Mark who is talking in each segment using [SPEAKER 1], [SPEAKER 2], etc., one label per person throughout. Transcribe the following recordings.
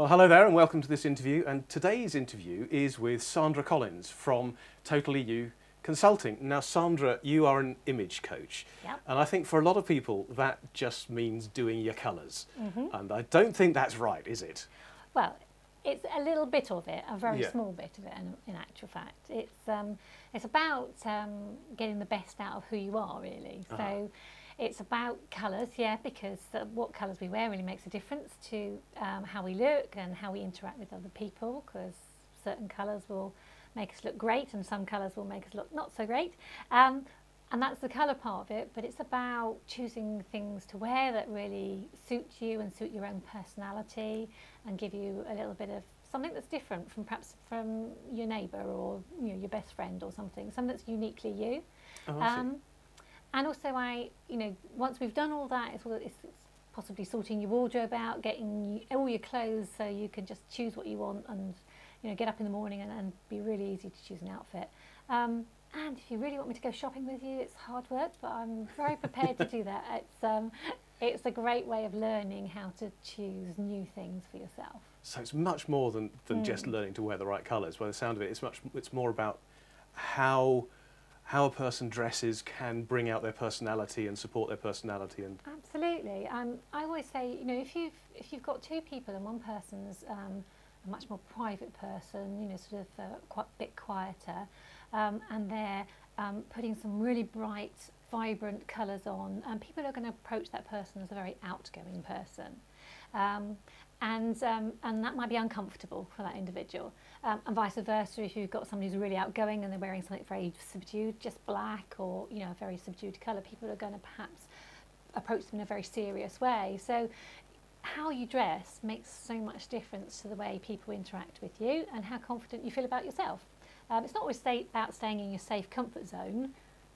[SPEAKER 1] Well, hello there and welcome to this interview. And today's interview is with Sandra Collins from Totally U Consulting. Now, Sandra, you are an image coach.
[SPEAKER 2] Yep.
[SPEAKER 1] And I think for a lot of people, that just means doing your colors
[SPEAKER 2] Mm-hmm.
[SPEAKER 1] And I don't think that's right, is it?
[SPEAKER 2] Well, it's a little bit of it, a very
[SPEAKER 1] Yeah.
[SPEAKER 2] small bit of it, in, in actual fact. It's um, it's about um, getting the best out of who you are, really.
[SPEAKER 1] Uh-huh.
[SPEAKER 2] So it's about colours, yeah, because uh, what colours we wear really makes a difference to um, how we look and how we interact with other people. Because certain colours will make us look great, and some colours will make us look not so great. Um, and that's the colour part of it, but it's about choosing things to wear that really suit you and suit your own personality and give you a little bit of something that's different from perhaps from your neighbour or you know, your best friend or something, something that's uniquely you.
[SPEAKER 1] Oh.
[SPEAKER 2] Um, and also, I, you know, once we've done all that, it's, all- it's, it's possibly sorting your wardrobe out, getting you, all your clothes so you can just choose what you want and, you know, get up in the morning and, and be really easy to choose an outfit. Um, and if you really want me to go shopping with you, it's hard work, but I'm very prepared to do that. It's, um, it's a great way of learning how to choose new things for yourself.
[SPEAKER 1] So it's much more than, than just
[SPEAKER 2] Mm.
[SPEAKER 1] learning to wear the right colours. By the sound of it, it's much. It's more about how how a person dresses can bring out their personality and support their personality. And
[SPEAKER 2] Absolutely. Um, I always say, you know, if you've if you've got two people and one person's um, a much more private person, you know, sort of uh, quite a bit quieter, um, and they're um, putting some really bright, vibrant colours on, and people are going to approach that person as a very outgoing person. and um, and that might be uncomfortable for that individual. Um, and vice versa, if you've got somebody who's really outgoing and they're wearing something very subdued, just black or you know a very subdued colour, people are going to perhaps approach them in a very serious way. So how you dress makes so much difference to the way people interact with you and how confident you feel about yourself. Um, it's not always stay about staying in your safe comfort zone,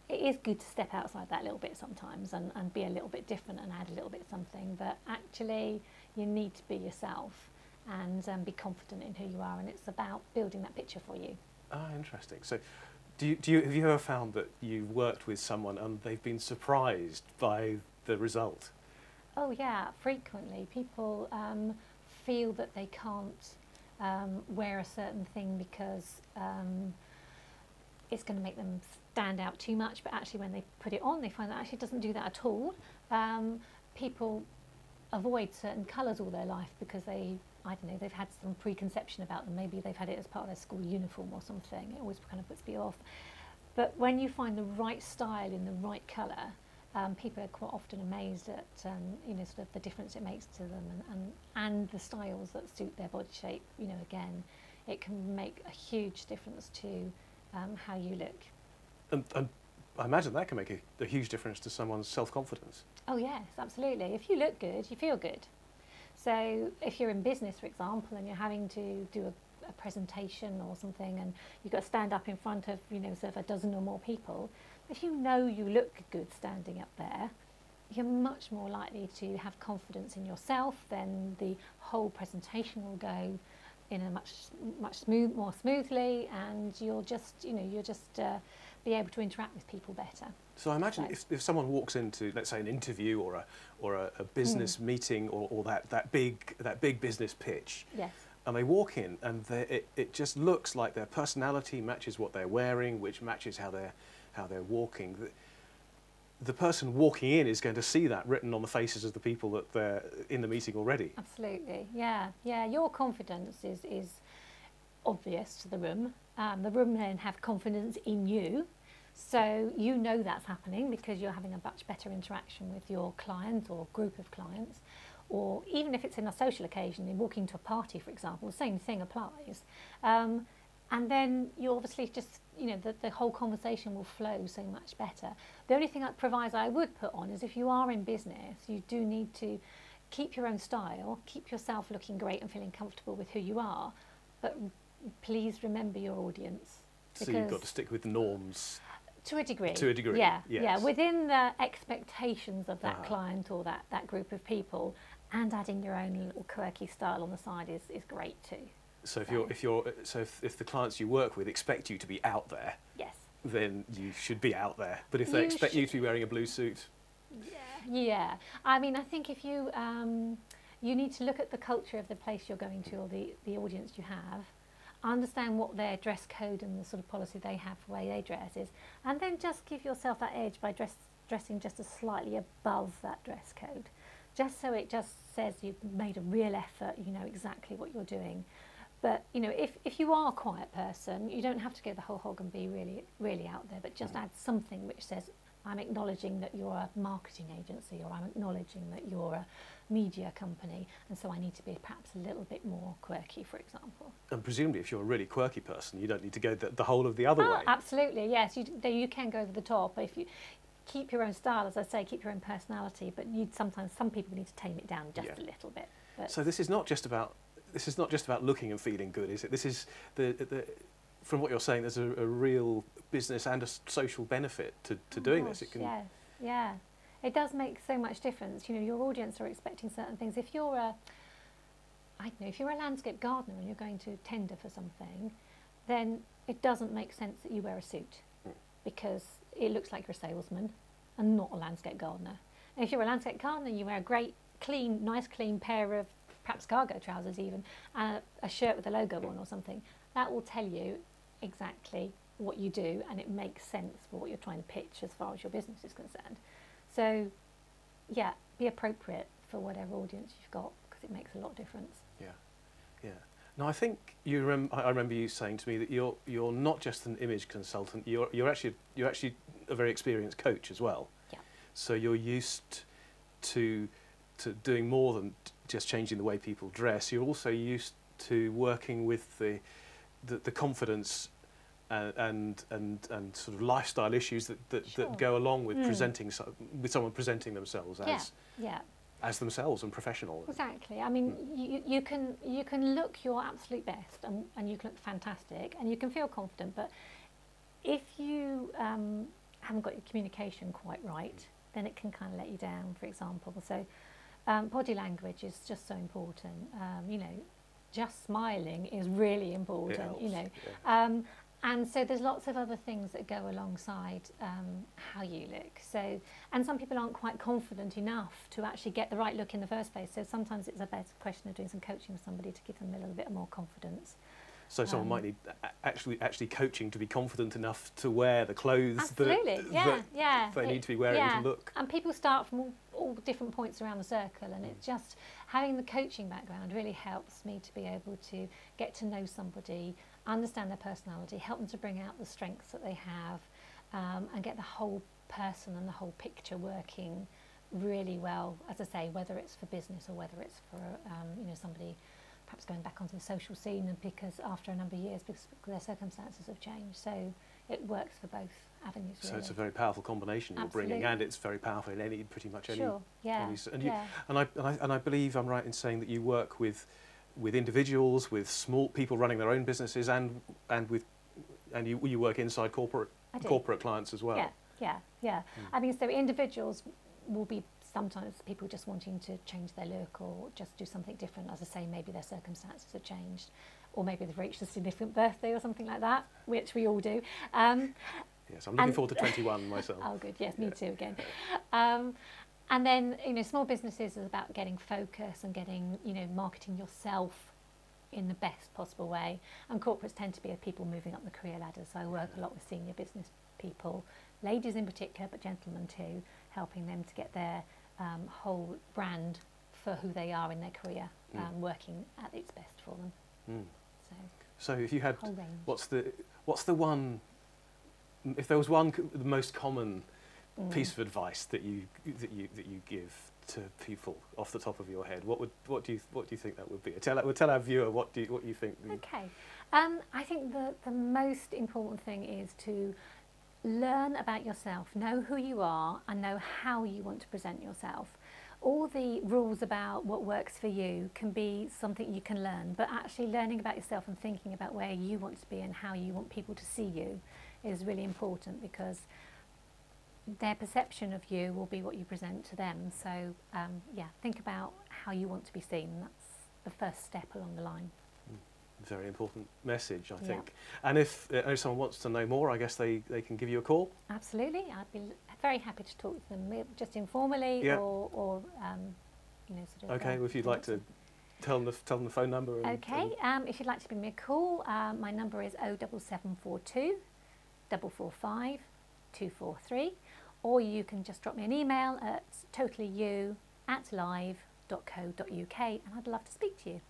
[SPEAKER 2] It is good to step outside that little bit sometimes and, and be a little bit different and add a little bit something, but actually you need to be yourself and um, be confident in who you are and it's about building that picture for you.
[SPEAKER 1] ah, interesting. So, do you, do you have you ever found that you've worked with someone and they've been surprised by the result?
[SPEAKER 2] Oh yeah, frequently people um, feel that they can't um, wear a certain thing because um, it's going to make them stand out too much. But actually, when they put it on, they find that actually doesn't do that at all. Um, people avoid certain colours all their life because they, I don't know, they've had some preconception about them. Maybe they've had it as part of their school uniform or something. It always kind of puts me off. But when you find the right style in the right colour, um, people are quite often amazed at um, you know sort of the difference it makes to them and, and, and the styles that suit their body shape. You know, again, it can make a huge difference to um, how you look.
[SPEAKER 1] And, and I imagine that can make a, a huge difference to someone's self-confidence.
[SPEAKER 2] Oh yes, absolutely. If you look good, you feel good. So if you're in business, for example, and you're having to do a, a presentation or something, and you've got to stand up in front of you know sort of a dozen or more people, if you know you look good standing up there, you're much more likely to have confidence in yourself. Then the whole presentation will go in a much much smooth more smoothly, and you'll just you know you'll just uh, be able to interact with people better.
[SPEAKER 1] So I imagine if, if someone walks into, let's say, an interview or a or a, a business meeting or, or that, that big that big business pitch,
[SPEAKER 2] Yes.
[SPEAKER 1] and they walk in and they, it, it just looks like their personality matches what they're wearing, which matches how they're how they're walking. The, person walking in is going to see that written on the faces of the people that they're in the meeting already.
[SPEAKER 2] Absolutely, yeah, yeah. Your confidence is is obvious to the room. Um, the room then have confidence in you, so you know that's happening because you're having a much better interaction with your client or group of clients, or even if it's in a social occasion, in walking to a party, for example, the same thing applies. Um, and then you obviously just you know the, the whole conversation will flow so much better. The only thing that proviso I would put on is if you are in business, you do need to keep your own style, keep yourself looking great and feeling comfortable with who you are, but please remember your audience.
[SPEAKER 1] So you've got to stick with the norms.
[SPEAKER 2] To a degree.
[SPEAKER 1] To a degree,
[SPEAKER 2] Yeah, yeah. Within the expectations of that
[SPEAKER 1] Ah.
[SPEAKER 2] client or that, that group of people, and adding your own little quirky style on the side is, is great too.
[SPEAKER 1] So if you're if you're so if, if the clients you work with expect you to be out there,
[SPEAKER 2] Yes.
[SPEAKER 1] then you should be out there. But if they
[SPEAKER 2] You
[SPEAKER 1] expect you to be wearing a blue suit,
[SPEAKER 2] Yeah. Yeah. I mean, I think if you um, you need to look at the culture of the place you're going to or the, the audience you have, understand what their dress code and the sort of policy they have for the way they dress is, and then just give yourself that edge by dress, dressing just a slightly above that dress code, just so it just says you've made a real effort, you know exactly what you're doing. But you know, if, if you are a quiet person, you don't have to go the whole hog and be really really out there, but just mm. add something which says, I'm acknowledging that you're a marketing agency or I'm acknowledging that you're a media company and so I need to be perhaps a little bit more quirky, for example.
[SPEAKER 1] And presumably if you're a really quirky person, you don't need to go the, the whole of the other
[SPEAKER 2] oh,
[SPEAKER 1] way.
[SPEAKER 2] Absolutely, yes. You, you can go over the top. If you keep your own style, as I say, keep your own personality, but you sometimes some people need to tame it down just
[SPEAKER 1] Yeah.
[SPEAKER 2] a little bit. But
[SPEAKER 1] So this is not just about this is not just about looking and feeling good, is it? This is the, the from what you're saying. There's a, a real business and a social benefit to, to
[SPEAKER 2] Oh
[SPEAKER 1] doing this. It can
[SPEAKER 2] Yes, yeah. It does make so much difference. You know, your audience are expecting certain things. If you're a, I don't know, if you're a landscape gardener and you're going to tender for something, then it doesn't make sense that you wear a suit
[SPEAKER 1] Mm.
[SPEAKER 2] because it looks like you're a salesman and not a landscape gardener. And if you're a landscape gardener, you wear a great, clean, nice, clean pair of perhaps cargo trousers even, and a, shirt with a logo on or something. That will tell you exactly what you do and it makes sense for what you're trying to pitch as far as your business is concerned. So, yeah, be appropriate for whatever audience you've got because it makes a lot of difference.
[SPEAKER 1] Yeah, yeah. Now I think you rem- I remember you saying to me that you're you're not just an image consultant. You're you're actually you're actually a very experienced coach as well.
[SPEAKER 2] Yeah.
[SPEAKER 1] So you're used to to doing more than just changing the way people dress. You're also used to working with the the, the confidence. Uh, and and and sort of lifestyle issues that, that,
[SPEAKER 2] Sure.
[SPEAKER 1] that go along with
[SPEAKER 2] Mm.
[SPEAKER 1] presenting so, with someone presenting themselves as
[SPEAKER 2] Yeah, yeah.
[SPEAKER 1] as themselves and professional.
[SPEAKER 2] exactly. I mean, you, you can you can look your absolute best and, and you can look fantastic and you can feel confident, but if you um, haven't got your communication quite right, then it can kind of let you down. For example, so um, body language is just so important. Um, you know, just smiling is really important. You know,
[SPEAKER 1] yeah.
[SPEAKER 2] Um, and so there's lots of other things that go alongside um, how you look. So, and some people aren't quite confident enough to actually get the right look in the first place. So sometimes it's a better question of doing some coaching with somebody to give them a little bit more confidence.
[SPEAKER 1] So someone
[SPEAKER 2] Um,
[SPEAKER 1] might need actually actually coaching to be confident enough to wear the clothes
[SPEAKER 2] Absolutely,
[SPEAKER 1] that,
[SPEAKER 2] yeah,
[SPEAKER 1] that
[SPEAKER 2] yeah.
[SPEAKER 1] they
[SPEAKER 2] It-
[SPEAKER 1] need to be wearing
[SPEAKER 2] yeah.
[SPEAKER 1] to look.
[SPEAKER 2] And people start from all, all different points around the circle, and
[SPEAKER 1] Mm.
[SPEAKER 2] it just having the coaching background really helps me to be able to get to know somebody, understand their personality, help them to bring out the strengths that they have, um, and get the whole person and the whole picture working really well. As I say, whether it's for business or whether it's for um, you know somebody perhaps going back onto the social scene, and because after a number of years, because their circumstances have changed, so it works for both avenues.
[SPEAKER 1] So
[SPEAKER 2] really.
[SPEAKER 1] it's a very powerful combination you're bringing, and it's very powerful in any pretty much any.
[SPEAKER 2] Sure. Yeah.
[SPEAKER 1] any and you-
[SPEAKER 2] yeah.
[SPEAKER 1] And I, and I and I believe I'm right in saying that you work with with individuals, with small people running their own businesses, and and with and you you work inside corporate corporate clients as well.
[SPEAKER 2] Yeah, yeah, yeah.
[SPEAKER 1] Mm.
[SPEAKER 2] I mean, so individuals will be sometimes people just wanting to change their look or just do something different. As I say, maybe their circumstances have changed, or maybe they've reached a significant birthday or something like that, which we all do. Um,
[SPEAKER 1] yes, I'm looking forward to 21 myself.
[SPEAKER 2] oh, good. Yes, me
[SPEAKER 1] yeah.
[SPEAKER 2] too again. Um, and then, you know, small businesses is about getting focus and getting, you know, marketing yourself in the best possible way. And corporates tend to be people moving up the career ladder. So I work a lot with senior business people, ladies in particular, but gentlemen too, helping them to get their um, whole brand for who they are in their career,
[SPEAKER 1] Mm.
[SPEAKER 2] um, working at its best for them.
[SPEAKER 1] Mm.
[SPEAKER 2] So
[SPEAKER 1] So if you had. What's the what's the one? If there was one, the most common
[SPEAKER 2] Mm.
[SPEAKER 1] piece of advice that you that you that you give to people off the top of your head, what would what do you what do you think that would be? Tell we'll tell our viewer what do you, what you think.
[SPEAKER 2] Okay. Um, I think the, the most important thing is to learn about yourself, know who you are, and know how you want to present yourself. All the rules about what works for you can be something you can learn, but actually learning about yourself and thinking about where you want to be and how you want people to see you is really important because their perception of you will be what you present to them. So, um, yeah, think about how you want to be seen. That's the first step along the line.
[SPEAKER 1] Very important message, I
[SPEAKER 2] Yeah.
[SPEAKER 1] think. And if, uh, if someone wants to know more, I guess they, they can give you a call.
[SPEAKER 2] Absolutely, I'd be very happy to talk to them, eh, just informally
[SPEAKER 1] Yeah.
[SPEAKER 2] or, or um, you know, sort of.
[SPEAKER 1] Okay,
[SPEAKER 2] uh,
[SPEAKER 1] well, if you'd like to tell them the, tell them the phone number. And,
[SPEAKER 2] Okay, um, if you'd like to give me a call, um, my number is 07742 445 243, or you can just drop me an email at totallyu at live.co.uk, and I'd love to speak to you.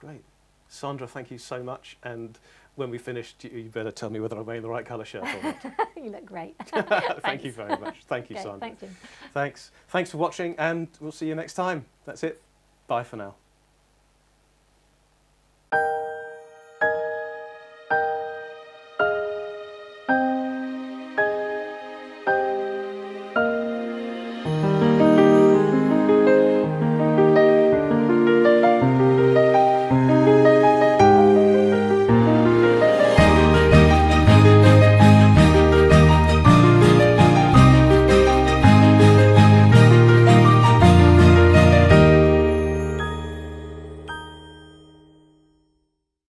[SPEAKER 1] Great. Sandra, thank you so much. And when we finished, you, you better tell me whether I'm wearing the right colour shirt or not.
[SPEAKER 2] you look great.
[SPEAKER 1] thank you very much. Thank you,
[SPEAKER 2] Okay,
[SPEAKER 1] Sandra.
[SPEAKER 2] thanks, Jim.
[SPEAKER 1] Thanks. Thanks for watching, and we'll see you next time. That's it. Bye for now.